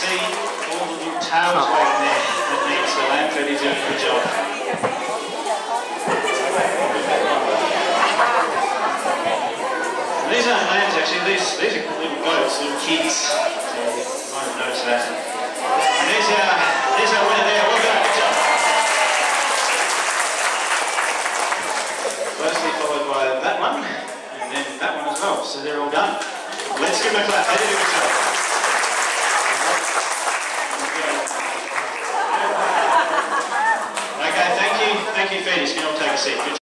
see all the little towers waiting there. That means the is doing a good job. These aren't lambs actually, these, these are little goats, little kids. You might have noticed that. And there's our, there's our winner there. Well done, good. Closely followed by that one, and then that one as well. So they're all done. Let's give them a clap. Okay, thank you. You take a seat.